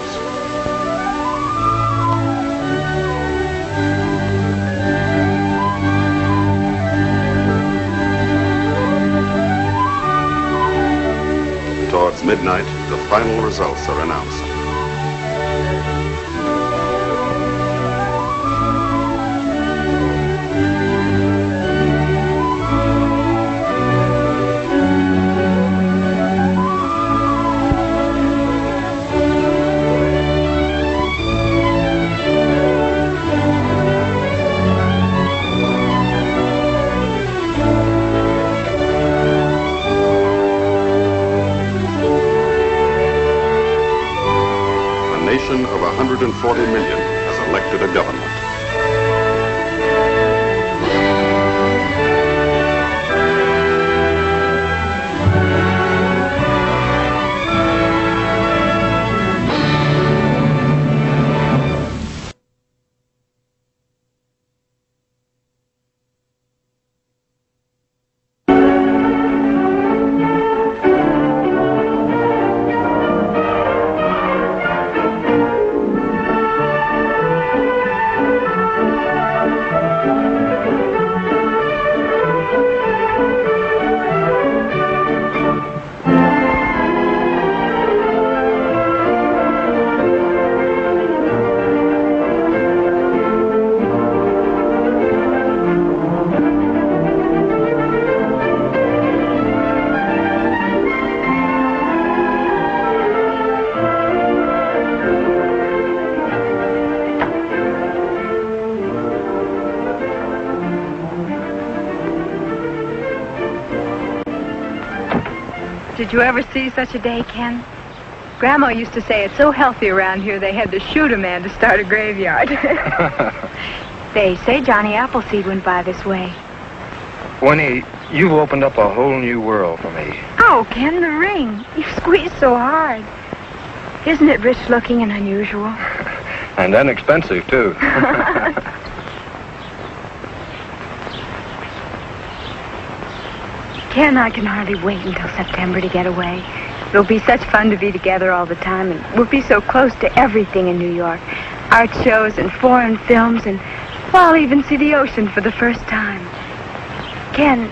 Towards midnight, the final results are announced. 140 million has elected a government. Did you ever see such a day, Ken? Grandma used to say it's so healthy around here they had to shoot a man to start a graveyard. [laughs] they say Johnny Appleseed went by this way. Winnie, you've opened up a whole new world for me. Oh, Ken, the ring. You squeezed so hard. Isn't it rich looking and unusual? [laughs] And inexpensive, too. [laughs] Ken, I can hardly wait until September to get away. It'll be such fun to be together all the time, and we'll be so close to everything in New York. Art shows and foreign films, and I'll even see the ocean for the first time. Ken,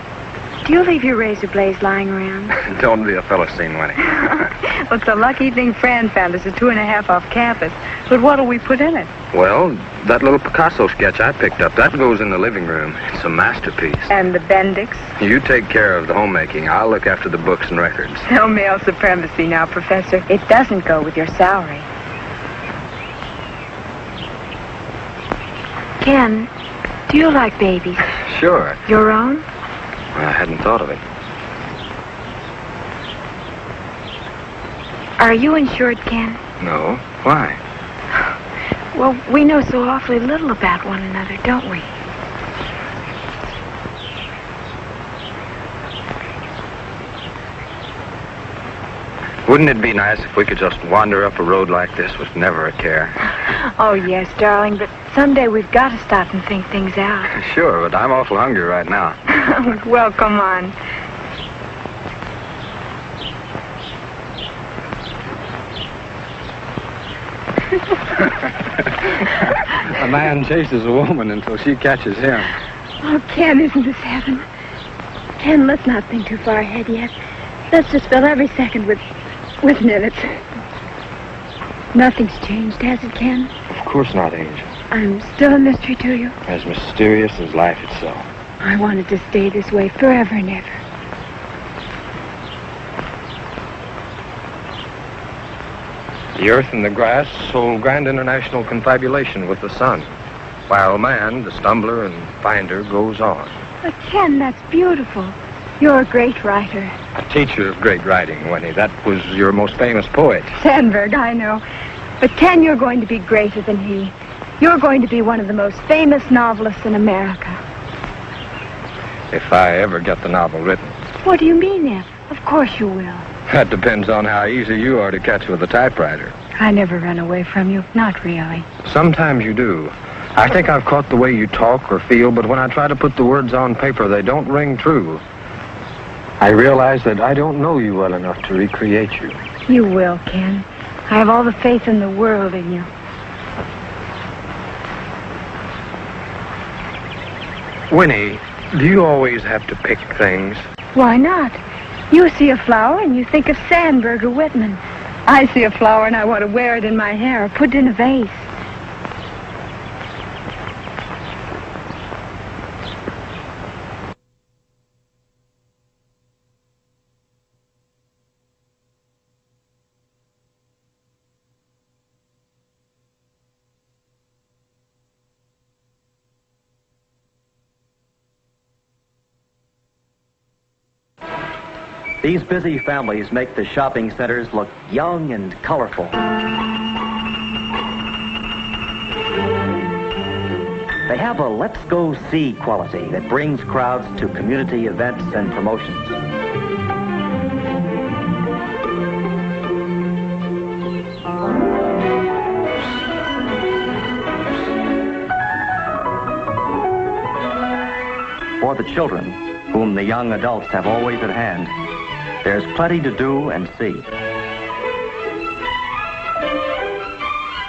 do you leave your razor blades lying around? [laughs] Don't be a Philistine, Winnie. [laughs] well, it's a lucky thing Fran found us a two and a half off campus. But what'll we put in it? Well, that little Picasso sketch I picked up, that goes in the living room. It's a masterpiece. And the Bendix? You take care of the homemaking. I'll look after the books and records. No male supremacy now, Professor. It doesn't go with your salary. Ken, do you like babies? Sure. Your own? I hadn't thought of it. Are you insured, Ken? No. Why? Well, we know so awfully little about one another, don't we? Wouldn't it be nice if we could just wander up a road like this with never a care? [laughs] Oh, yes, darling, but someday we've got to stop and think things out. [laughs] Sure, but I'm awful hungry right now. [laughs] well, come on. [laughs] a man chases a woman until she catches him. Oh, Ken, isn't this heaven? Ken, let's not think too far ahead yet. Let's just fill every second with, with minutes. Nothing's changed, has it, Ken? Of course not, Angel. I'm still a mystery to you. As mysterious as life itself. I wanted to stay this way forever and ever. The earth and the grass hold grand international confabulation with the sun, while man, the stumbler and finder, goes on. But, Ken, that's beautiful. You're a great writer. A teacher of great writing, Winnie. That was your most famous poet. Sandburg, I know. But, Ken, you're going to be greater than he. You're going to be one of the most famous novelists in America. If I ever get the novel written. What do you mean, if? Of course you will. That depends on how easy you are to catch with a typewriter. I never run away from you. Not really. Sometimes you do. I think I've caught the way you talk or feel, but when I try to put the words on paper, they don't ring true. I realize that I don't know you well enough to recreate you. You will, Ken. I have all the faith in the world in you. Winnie, do you always have to pick things? Why not? You see a flower and you think of Sandburg or Whitman. I see a flower and I want to wear it in my hair or put it in a vase. These busy families make the shopping centers look young and colorful. They have a let's go see quality that brings crowds to community events and promotions. For the children, whom the young adults have always at hand, there's plenty to do and see.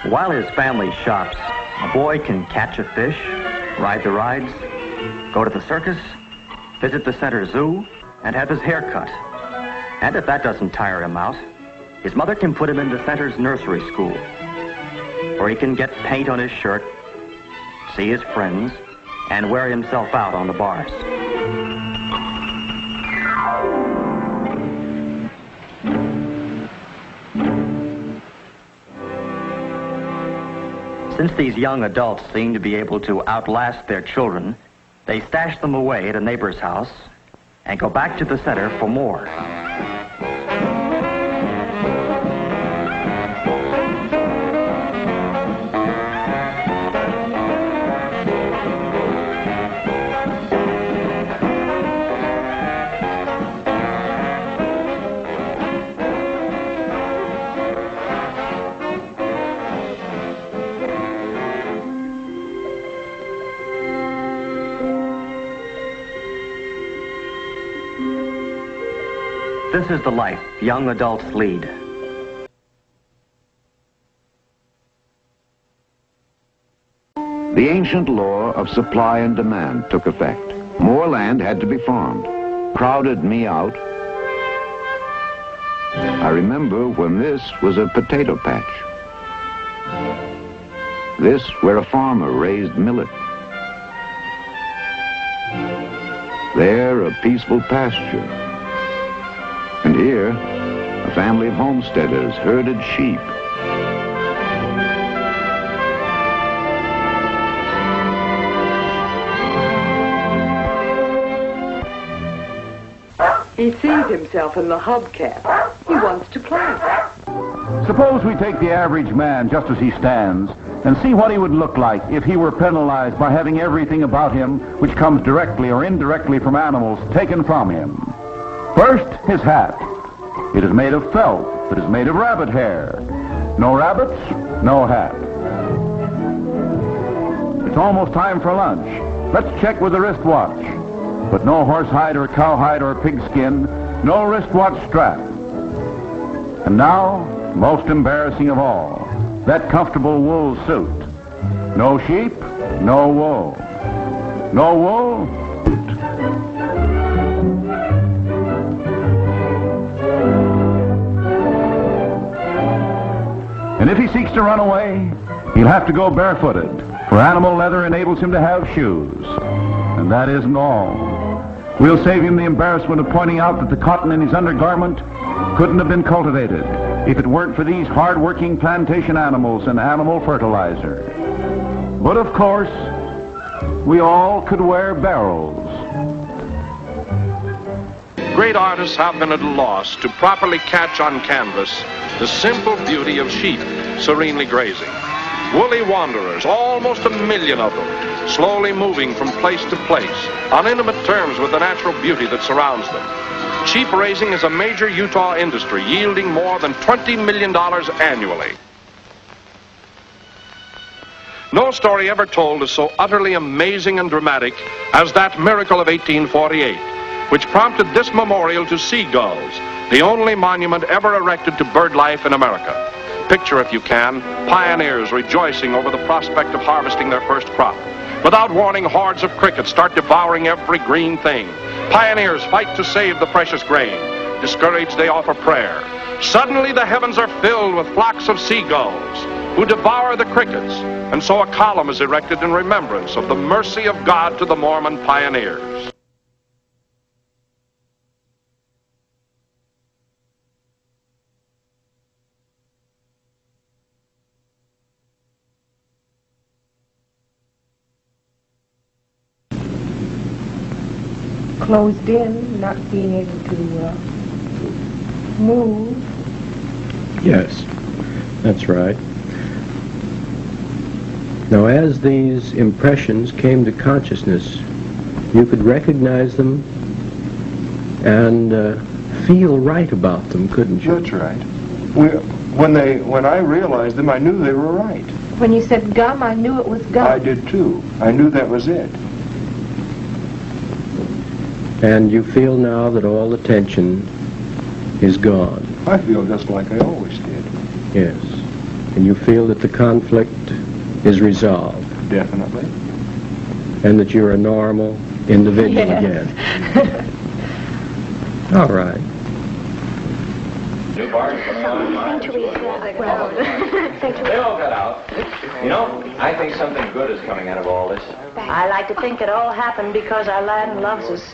While his family shops, a boy can catch a fish, ride the rides, go to the circus, visit the center zoo, and have his hair cut. And if that doesn't tire him out, his mother can put him in the center's nursery school, where he can get paint on his shirt, see his friends, and wear himself out on the bars. Since these young adults seem to be able to outlast their children, they stash them away at a neighbor's house and go back to the center for more. Is the life young adults lead. The ancient law of supply and demand took effect. More land had to be farmed. Crowded me out. I remember when this was a potato patch. This where a farmer raised millet. There, a peaceful pasture. And here, a family of homesteaders herded sheep. He sees himself in the hubcap. He wants to play. Suppose we take the average man just as he stands and see what he would look like if he were penalized by having everything about him which comes directly or indirectly from animals taken from him. First, his hat. It is made of felt. It is made of rabbit hair. No rabbits, no hat. It's almost time for lunch. Let's check with the wristwatch. But no horsehide or cowhide or pigskin, no wristwatch strap. And now, most embarrassing of all, that comfortable wool suit. No sheep, no wool. No wool, And if he seeks to run away, he'll have to go barefooted, for animal leather enables him to have shoes. And that isn't all. We'll save him the embarrassment of pointing out that the cotton in his undergarment couldn't have been cultivated if it weren't for these hard-working plantation animals and animal fertilizer. But of course, we all could wear barrels. Great artists have been at a loss to properly catch on canvas the simple beauty of sheep serenely grazing. Woolly wanderers, almost a million of them, slowly moving from place to place, on intimate terms with the natural beauty that surrounds them. Sheep raising is a major Utah industry, yielding more than $20 million annually. No story ever told is so utterly amazing and dramatic as that miracle of 1848, which prompted this memorial to seagulls, the only monument ever erected to bird life in America. Picture, if you can, pioneers rejoicing over the prospect of harvesting their first crop. Without warning, hordes of crickets start devouring every green thing. Pioneers fight to save the precious grain. Discouraged, they offer prayer. Suddenly, the heavens are filled with flocks of seagulls who devour the crickets, and so a column is erected in remembrance of the mercy of God to the Mormon pioneers. Closed in, not being able to uh, move. Yes, that's right. Now, as these impressions came to consciousness, you could recognize them and uh, feel right about them, couldn't you? That's right. We, when they, when I realized them, I knew they were right. When you said gum, I knew it was gum. I did too. I knew that was it. And you feel now that all the tension is gone. I feel just like I always did. Yes. And you feel that the conflict is resolved. Definitely. And that you're a normal individual Yes. again. [laughs] All right. They all got out. You know, I think something good is coming out of all this. I like to think it all happened because our land loves us.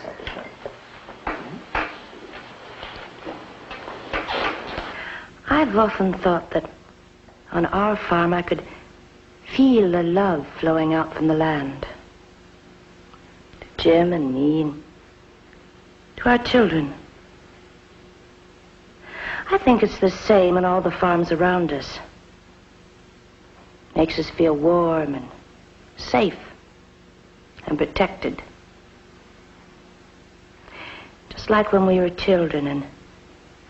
I've often thought that on our farm I could feel the love flowing out from the land. To Jim and me and to our children. I think it's the same on all the farms around us. Makes us feel warm and safe and protected. Just like when we were children and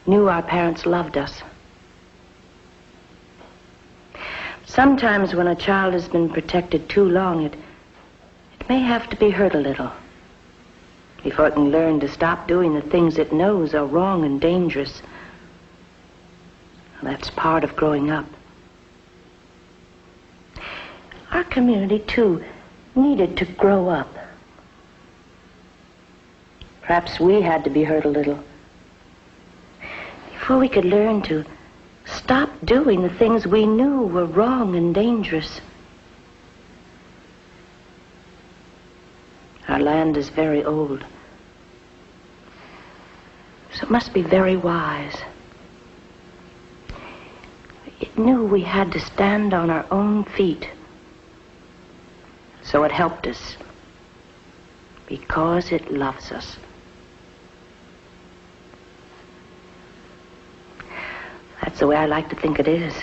knew our parents loved us. Sometimes when a child has been protected too long, it, it may have to be hurt a little before it can learn to stop doing the things it knows are wrong and dangerous. That's part of growing up. Our community, too, needed to grow up. Perhaps we had to be hurt a little before we could learn to stop doing the things we knew were wrong and dangerous. Our land is very old, so it must be very wise. It knew we had to stand on our own feet, so it helped us because it loves us. That's the way I like to think it is.